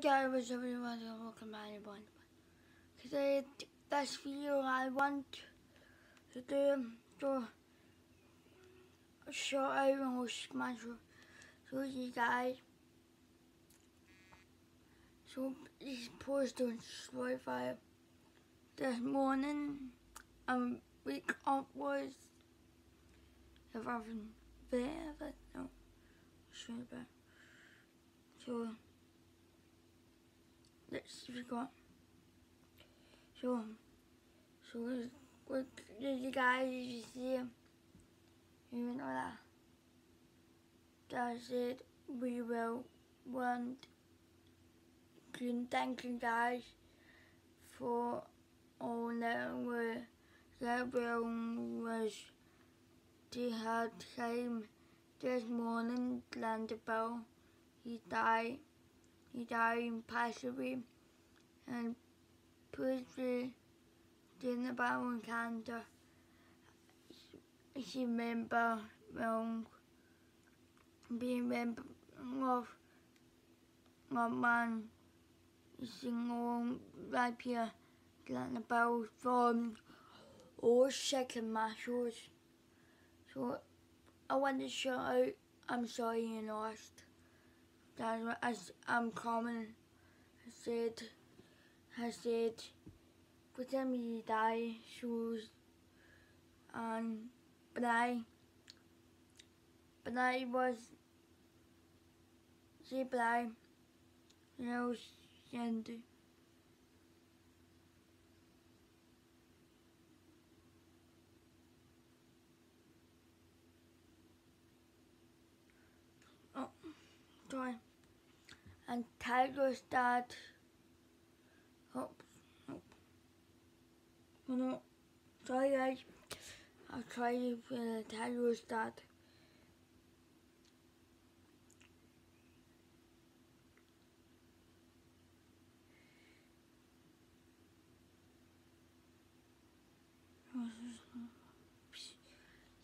Hey guys, everyone, and welcome back everyone. Today, this video I want to do to show out and smash show you guys. So this post on Spotify this morning and wake up was everything there, but no, sure about. So let's we got. So, so what did you guys you see? Even know that. That's it. We will want to thank you guys for all that were that was the hard time this morning. Landabell, he died he died in Passively and Pussy didn't about in Canada. She remember um, wrong being member of my man single right here about from all second matches. So I want to show I'm sorry you lost. That's what as I'm common said has said put on he die shoes and but I but I was see but I you know and Oh, and tiger start oh, oh. no no sorry guys I'll try for the uh, tiger start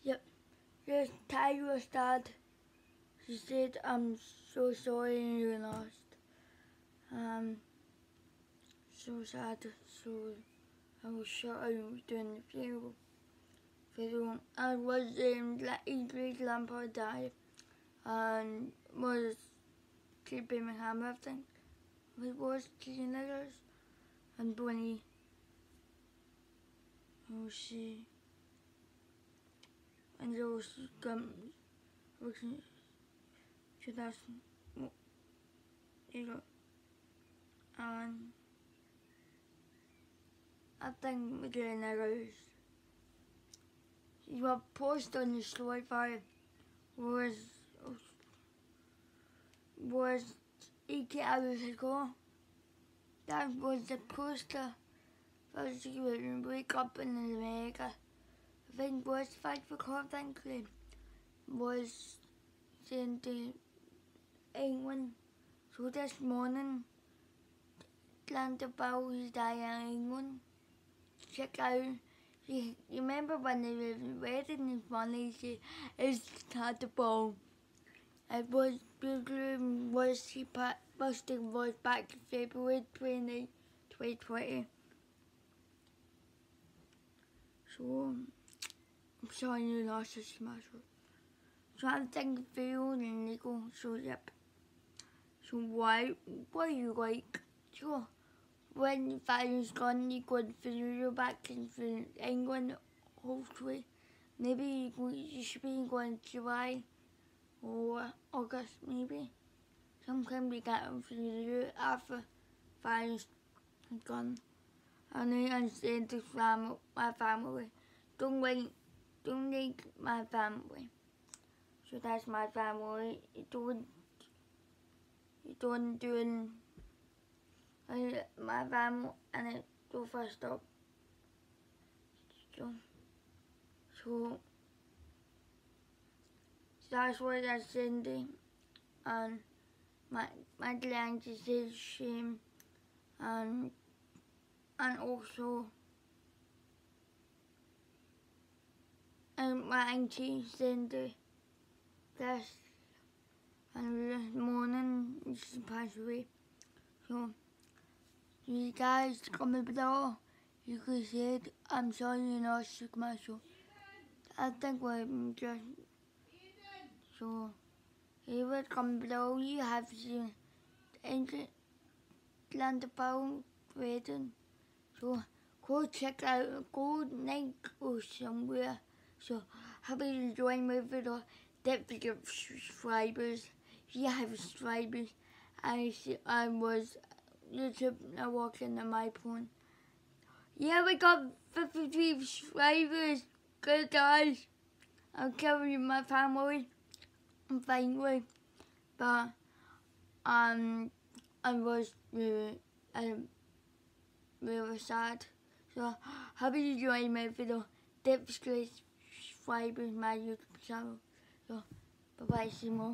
Yep, this tiger start. She said, I'm so sorry you lost. Um, so sad. So I was sorry doing the. Video. I was in English Lampard died and was keeping my hammer, I think. It was teenagers and Bonnie. Oh, she. And there was gum. Working. 2000 you know and I think we're doing arrows your post on the story fire was was eight hours ago that was the poster first you wake up in America. I think was fight for Coventry was saying the England. So this morning, is dying in England. Check out. You, remember when they were wedding in funny, she the bow. It was was she busted was back in February 20, 2020. So I'm sorry you lost this matter. So I'm thinking food and go so yep. Why do you like? Sure. When fire's gone you go your back and in England hopefully. Maybe you should be going July or August maybe. Sometimes we get you after fire's gone. I said to family, my family, don't wait, don't need my family. So that's my family. Don't doing doing my family and it do first up. So, so that's what I Cindy and my my language and and also and my auntie Cindy that's morning she passed away. So, you guys comment below. You can see it. I'm sorry you know it's a commercial. I think we're just so. Here would comment below. You have seen ancient land about written. So go check out. Go link or somewhere. So happy to join my video. Don't forget subscribers. You have subscribers, I see, I was YouTube now watching on my phone. Yeah, we got 53 subscribers. Good guys. I'm carrying my family and family. But um I was really um really sad. So happy you join my video. Forget subscribers my YouTube channel. So bye bye Simon.